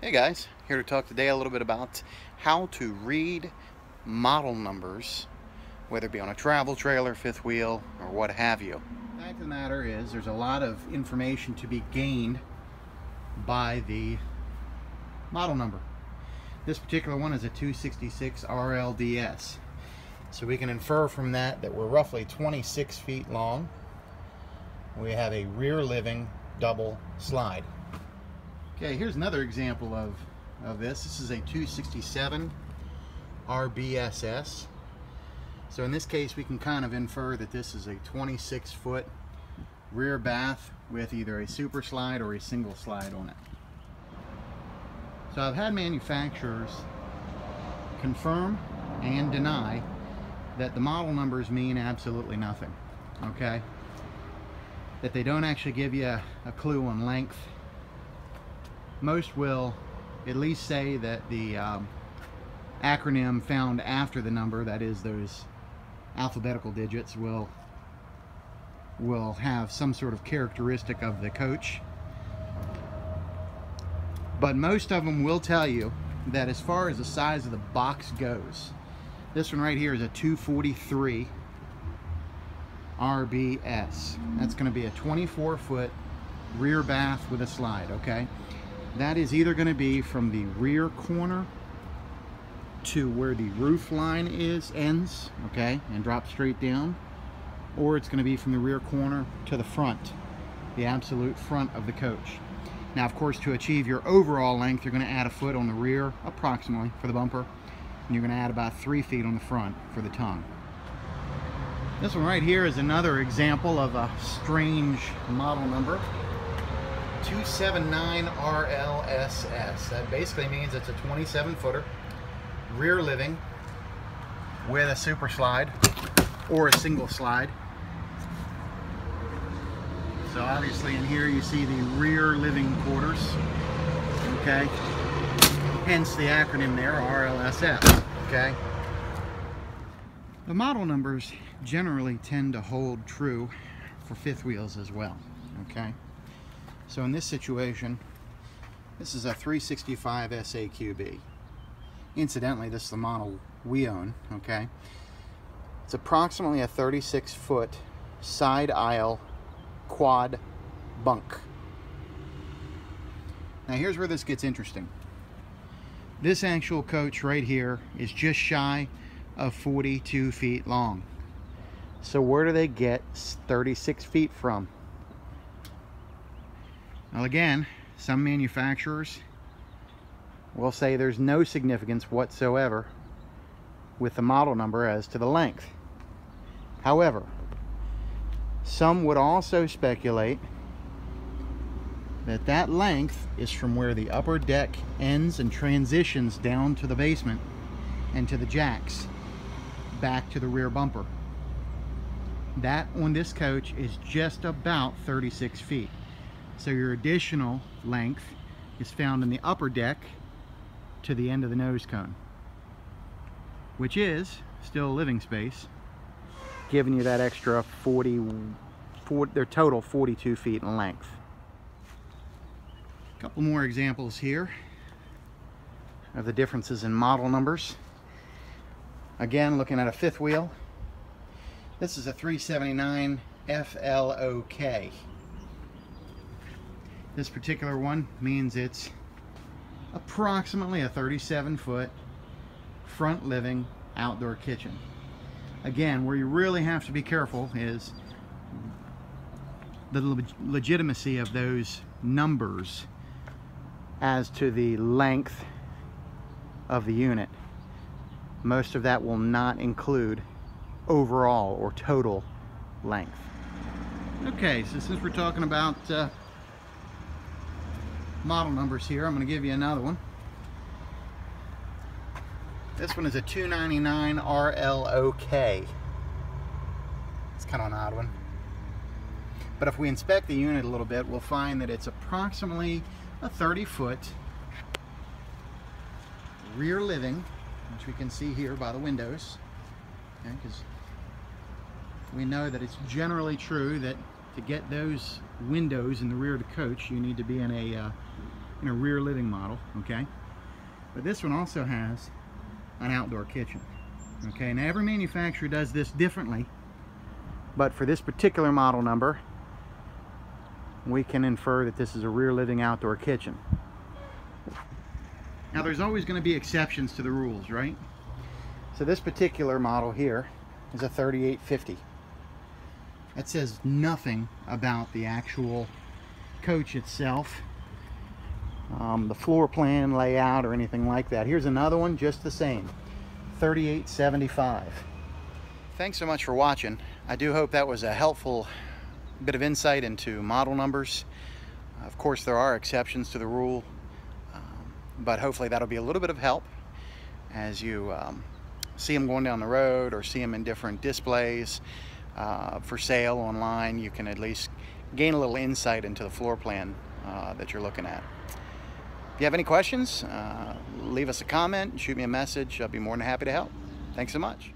Hey guys, here to talk today a little bit about how to read model numbers, whether it be on a travel trailer, fifth wheel, or what have you. The fact of the matter is there's a lot of information to be gained by the model number. This particular one is a 266 RLDS. So we can infer from that that we're roughly 26 feet long. We have a rear living double slide. Okay, here's another example of, of this. This is a 267 RBSS. So in this case, we can kind of infer that this is a 26 foot rear bath with either a super slide or a single slide on it. So I've had manufacturers confirm and deny that the model numbers mean absolutely nothing, okay? That they don't actually give you a, a clue on length most will at least say that the um, acronym found after the number, that is those alphabetical digits, will will have some sort of characteristic of the coach. But most of them will tell you that as far as the size of the box goes, this one right here is a 243 RBS. That's going to be a 24 foot rear bath with a slide, okay? That is either going to be from the rear corner to where the roof line is ends okay and drop straight down or it's going to be from the rear corner to the front the absolute front of the coach. Now of course to achieve your overall length you're going to add a foot on the rear approximately for the bumper and you're going to add about three feet on the front for the tongue. This one right here is another example of a strange model number 279 RLSS. That basically means it's a 27 footer, rear living with a super slide or a single slide. So obviously in here you see the rear living quarters, okay? Hence the acronym there, RLSS, okay? The model numbers generally tend to hold true for fifth wheels as well, okay? So in this situation, this is a 365 SAQB. Incidentally, this is the model we own, okay? It's approximately a 36 foot side aisle quad bunk. Now here's where this gets interesting. This actual coach right here is just shy of 42 feet long. So where do they get 36 feet from? Well, again, some manufacturers will say there's no significance whatsoever with the model number as to the length. However, some would also speculate that that length is from where the upper deck ends and transitions down to the basement and to the jacks back to the rear bumper. That on this coach is just about 36 feet. So your additional length is found in the upper deck to the end of the nose cone, which is still living space, giving you that extra 40, 40 their total 42 feet in length. A couple more examples here of the differences in model numbers. Again, looking at a fifth wheel. This is a 379 FLOK. This particular one means it's approximately a 37 foot front living outdoor kitchen. Again, where you really have to be careful is the legitimacy of those numbers as to the length of the unit. Most of that will not include overall or total length. Okay, so since we're talking about uh, model numbers here. I'm going to give you another one. This one is a 299 RLOK. It's kind of an odd one. But if we inspect the unit a little bit, we'll find that it's approximately a 30 foot rear living, which we can see here by the windows. Because we know that it's generally true that to get those windows in the rear of the coach, you need to be in a uh, in a rear living model, okay? But this one also has an outdoor kitchen. Okay, now every manufacturer does this differently, but for this particular model number, we can infer that this is a rear living outdoor kitchen. Now there's always going to be exceptions to the rules, right? So this particular model here is a 3850. That says nothing about the actual coach itself, um, the floor plan layout or anything like that. Here's another one just the same, 3875. Thanks so much for watching. I do hope that was a helpful bit of insight into model numbers. Of course, there are exceptions to the rule, um, but hopefully that'll be a little bit of help as you um, see them going down the road or see them in different displays uh, for sale online. You can at least gain a little insight into the floor plan uh, that you're looking at. If you have any questions, uh, leave us a comment, shoot me a message. I'll be more than happy to help. Thanks so much.